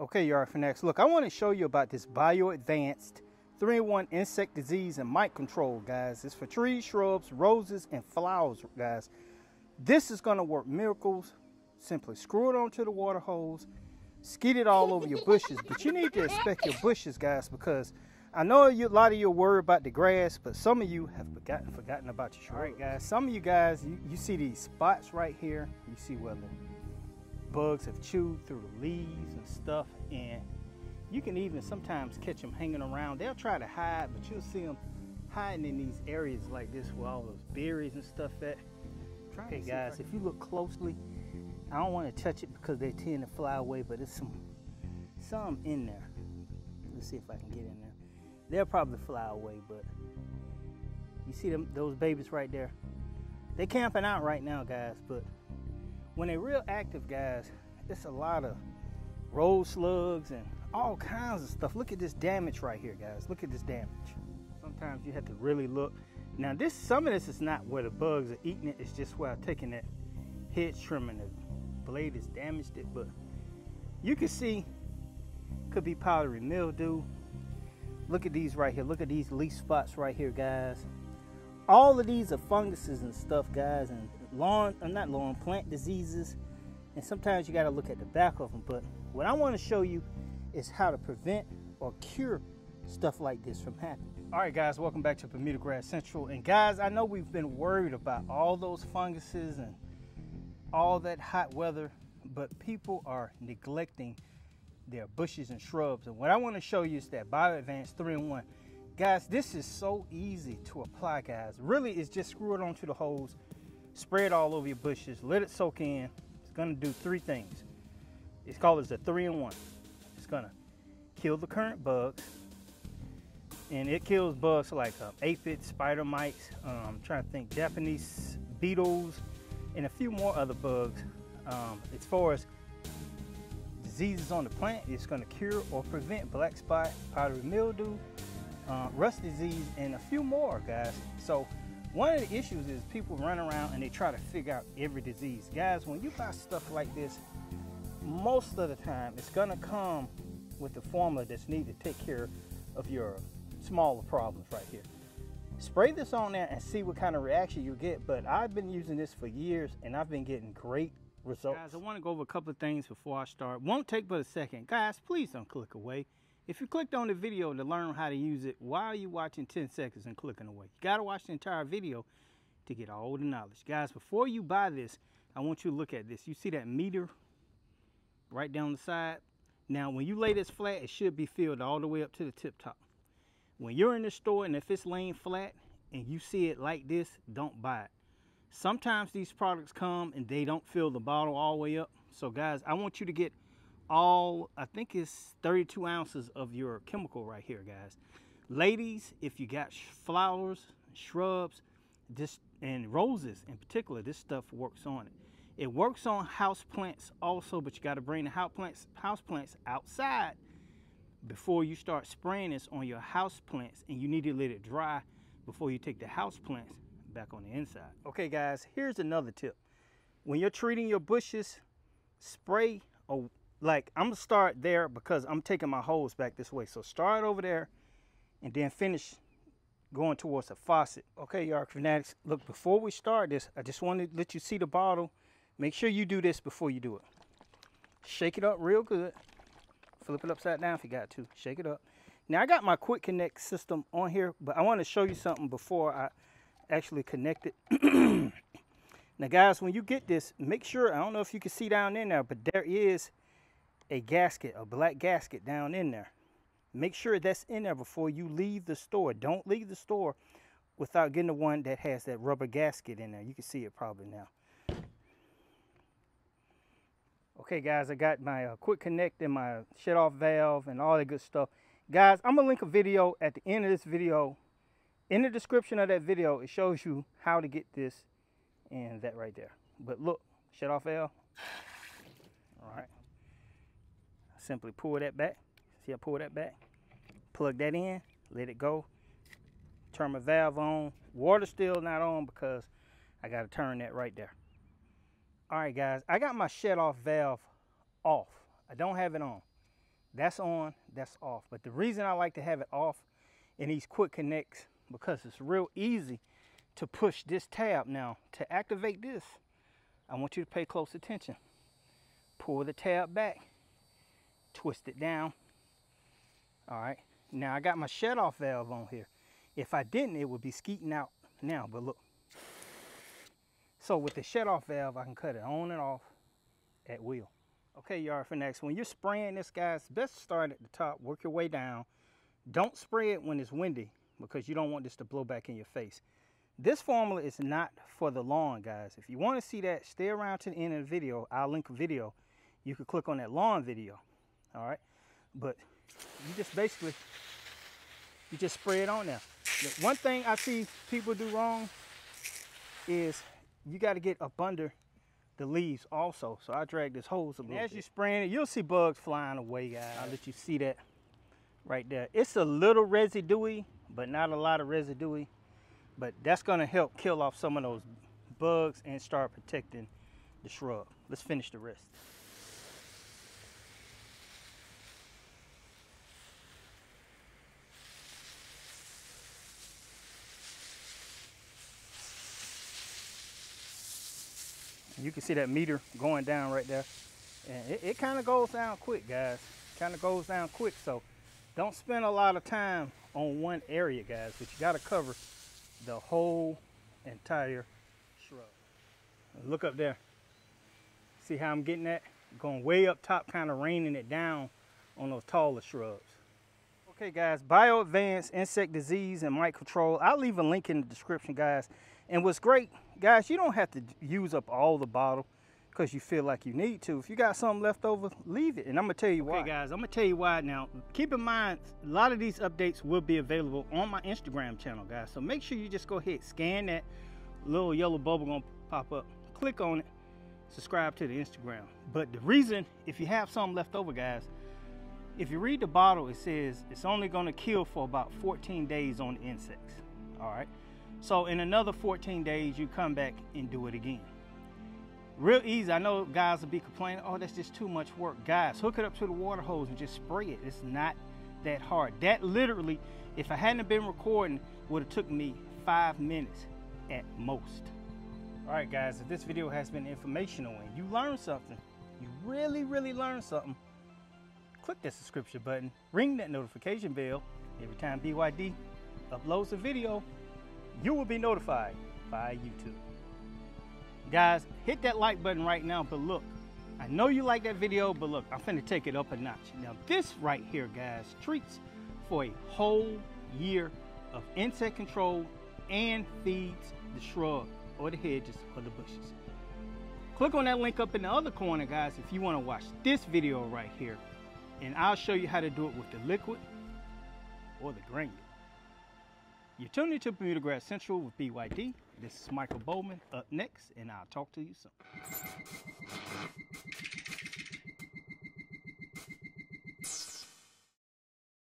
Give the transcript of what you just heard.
Okay, Yard Fanatics. Look, I want to show you about this Bio Advanced 3-in-1 insect disease and mite control, guys. It's for trees, shrubs, roses, and flowers, guys. This is going to work miracles. Simply screw it onto the water hose, skeet it all over your bushes. But you need to inspect your bushes, guys, because I know you, a lot of you are worried about the grass, but some of you have forgotten forgotten about your shrubs. All right, guys. Some of you guys, you, you see these spots right here. You see where the bugs have chewed through the leaves and stuff and you can even sometimes catch them hanging around. They'll try to hide but you'll see them hiding in these areas like this where all those berries and stuff at. Okay guys if you look closely I don't want to touch it because they tend to fly away but there's some some in there. Let's see if I can get in there. They'll probably fly away but you see them those babies right there? They're camping out right now guys but when they're real active guys, it's a lot of road slugs and all kinds of stuff. Look at this damage right here, guys. Look at this damage. Sometimes you have to really look. Now this, some of this is not where the bugs are eating it. It's just where I'm taking that hedge trim and the blade has damaged it. But you can see, could be powdery mildew. Look at these right here. Look at these leaf spots right here, guys. All of these are funguses and stuff, guys, and lawn, uh, not lawn, plant diseases. And sometimes you got to look at the back of them. But what I want to show you is how to prevent or cure stuff like this from happening. All right, guys, welcome back to Bermuda Grass Central. And guys, I know we've been worried about all those funguses and all that hot weather, but people are neglecting their bushes and shrubs. And what I want to show you is that Bio Advanced 3-in-1. Guys, this is so easy to apply, guys. Really, it's just screw it onto the hose spray it all over your bushes, let it soak in. It's gonna do three things. It's called as a three-in-one. It's gonna kill the current bugs, and it kills bugs like uh, aphids, spider mites, um, trying to think, Japanese beetles, and a few more other bugs. Um, as far as diseases on the plant, it's gonna cure or prevent black spot, powdery mildew, uh, rust disease, and a few more, guys. So one of the issues is people run around and they try to figure out every disease. Guys, when you buy stuff like this, most of the time it's gonna come with the formula that's needed to take care of your smaller problems right here. Spray this on there and see what kind of reaction you get, but I've been using this for years and I've been getting great results. Guys, I wanna go over a couple of things before I start. Won't take but a second. Guys, please don't click away. If you clicked on the video to learn how to use it, why are you watching 10 seconds and clicking away? You got to watch the entire video to get all the knowledge. Guys, before you buy this, I want you to look at this. You see that meter right down the side? Now, when you lay this flat, it should be filled all the way up to the tip top. When you're in the store and if it's laying flat and you see it like this, don't buy it. Sometimes these products come and they don't fill the bottle all the way up. So guys, I want you to get all, I think it's 32 ounces of your chemical right here, guys. Ladies, if you got flowers, shrubs, this and roses in particular, this stuff works on it. It works on house plants also, but you got to bring the house plants, house plants outside before you start spraying this on your house plants, and you need to let it dry before you take the house plants back on the inside. Okay, guys, here's another tip. When you're treating your bushes, spray a like I'm gonna start there because I'm taking my hose back this way. So start over there and then finish going towards the faucet. Okay, Yard Fanatics, look, before we start this, I just want to let you see the bottle. Make sure you do this before you do it. Shake it up real good. Flip it upside down if you got to. Shake it up. Now I got my quick connect system on here, but I want to show you something before I actually connect it. now guys, when you get this, make sure, I don't know if you can see down in there, but there is a gasket, a black gasket down in there. Make sure that's in there before you leave the store. Don't leave the store without getting the one that has that rubber gasket in there. You can see it probably now. Okay, guys, I got my uh, quick connect and my shut off valve and all that good stuff. Guys, I'm going to link a video at the end of this video. In the description of that video, it shows you how to get this and that right there. But look, shut off valve. All right simply pull that back. See I pull that back? Plug that in, let it go. Turn my valve on. Water still not on because I got to turn that right there. All right, guys, I got my shut off valve off. I don't have it on. That's on, that's off. But the reason I like to have it off in these quick connects because it's real easy to push this tab. Now, to activate this, I want you to pay close attention. Pull the tab back, twist it down. All right, now I got my shut off valve on here. If I didn't, it would be skeeting out now, but look. So with the shut off valve, I can cut it on and off at will. Okay, Yard Fanatics. When you're spraying this, guys, best start at the top, work your way down. Don't spray it when it's windy because you don't want this to blow back in your face. This formula is not for the lawn, guys. If you want to see that, stay around to the end of the video. I'll link a video. You can click on that lawn video, all right? But you just basically, you just spray it on there. The one thing I see people do wrong is you got to get up under the leaves also. So I drag this hose a little As you're spraying it, you'll see bugs flying away, guys. I'll let you see that right there. It's a little residuey, but not a lot of residuey. But that's gonna help kill off some of those bugs and start protecting the shrub. Let's finish the rest. You can see that meter going down right there. And it, it kind of goes down quick, guys. Kind of goes down quick. So don't spend a lot of time on one area, guys. But you got to cover the whole entire shrub. Look up there. See how I'm getting that? Going way up top, kind of raining it down on those taller shrubs. Okay guys, Bio Advanced Insect Disease and Mite Control. I'll leave a link in the description guys. And what's great, guys, you don't have to use up all the bottle because you feel like you need to. If you got something left over, leave it. And I'm gonna tell you okay, why. Okay guys, I'm gonna tell you why now. Keep in mind, a lot of these updates will be available on my Instagram channel, guys. So make sure you just go ahead, scan that little yellow bubble gonna pop up. Click on it, subscribe to the Instagram. But the reason, if you have something left over, guys, if you read the bottle, it says it's only gonna kill for about 14 days on the insects, all right? So in another 14 days, you come back and do it again. Real easy. I know guys will be complaining, oh, that's just too much work. Guys, hook it up to the water hose and just spray it. It's not that hard. That literally, if I hadn't been recording, would have took me five minutes at most. All right, guys, if this video has been informational and you learned something, you really, really learned something, click that subscription button, ring that notification bell. Every time BYD uploads a video, you will be notified by YouTube. Guys, hit that like button right now, but look, I know you like that video, but look, I'm finna take it up a notch. Now this right here, guys, treats for a whole year of insect control and feeds the shrub or the hedges or the bushes. Click on that link up in the other corner, guys, if you wanna watch this video right here. And I'll show you how to do it with the liquid or the granular. You're tuning into Bermuda Grass Central with BYD. This is Michael Bowman up next, and I'll talk to you soon.